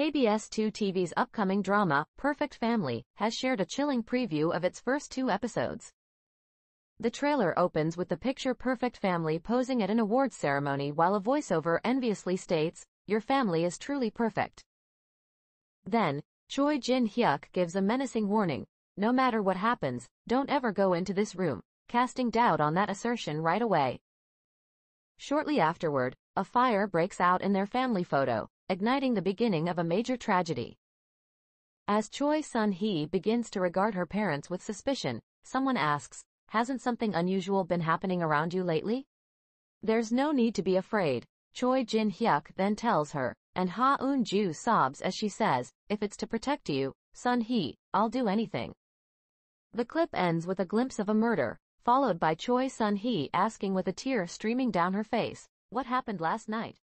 KBS2 TV's upcoming drama, Perfect Family, has shared a chilling preview of its first two episodes. The trailer opens with the picture perfect family posing at an awards ceremony while a voiceover enviously states, your family is truly perfect. Then, Choi Jin Hyuk gives a menacing warning, no matter what happens, don't ever go into this room, casting doubt on that assertion right away. Shortly afterward, a fire breaks out in their family photo, igniting the beginning of a major tragedy. As Choi Sun-hee begins to regard her parents with suspicion, someone asks, hasn't something unusual been happening around you lately? There's no need to be afraid, Choi Jin-hyuk then tells her, and Ha Eun-ju sobs as she says, if it's to protect you, Sun-hee, I'll do anything. The clip ends with a glimpse of a murder, followed by Choi Sun-hee asking with a tear streaming down her face, what happened last night?